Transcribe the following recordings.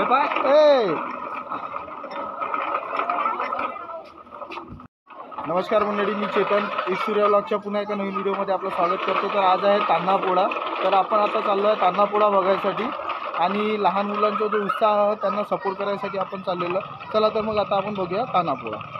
ए. नमस्कार मंडळी मी चेतन. ईश्वर्या सूर्यव्लॉगच्या पुन्हा एका नवीन व्हिडिओमध्ये आपलं स्वागत करतो. तर आज आहे तान्हापोळा. तर आपण आता चाललो आहे तान्हापोळा बघायसाठी. आणि लहान मुलांचा जो उत्साह त्यांना सपोर्ट करायसाठी आपण चाललेलो. चला तर मग आता आपण बघूया Tanhapola.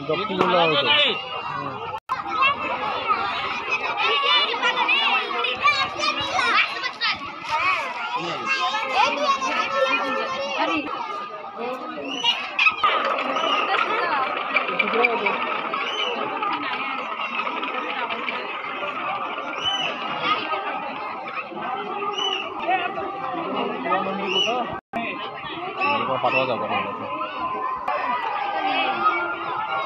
udah. pulau itu Ini kok patwa enggak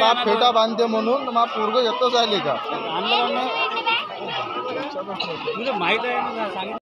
बाप फेटा बांधते मनु मैं पूर्ग जत्तो आली का? माहीत आहे ना सांगितलं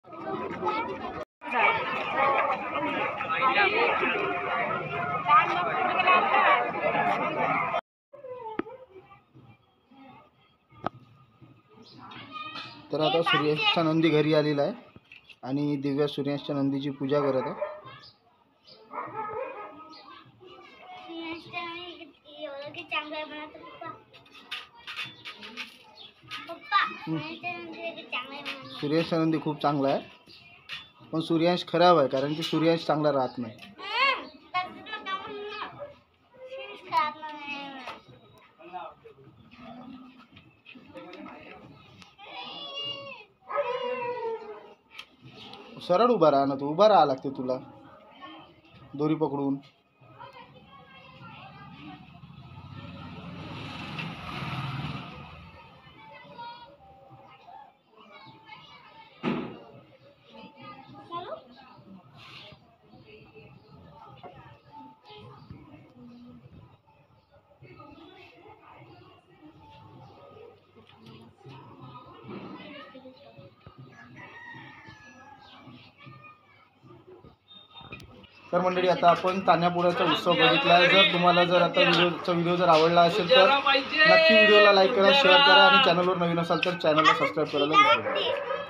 तर आता सूर्यास्ताच्या नंदी घरी आलेला आहे. आणि दिव्या सूर्यास्ताच्या नंदीची पूजा करत आहे. सूर्यास्ताचा नंदी खूप चांगला आहे. पण सूर्यांश खराब आहे, कारण की सूर्यांश चांगला राहत नाही. सरळ उभा राहा ना तू उभा राहा लागते तुला. दोरी पकडून. तर मंडळी आता आपण तान्यापुराचा उत्सव बघितला आहे जर तुम्हाला जर आता व्हिडिओचा व्हिडिओ जर आवडला असेल तर नक्की व्हिडिओला लाईक करा शेअर करा आणि चॅनलवर नवीन असाल तर चॅनलला सबस्क्राईब करायला विसरू नका.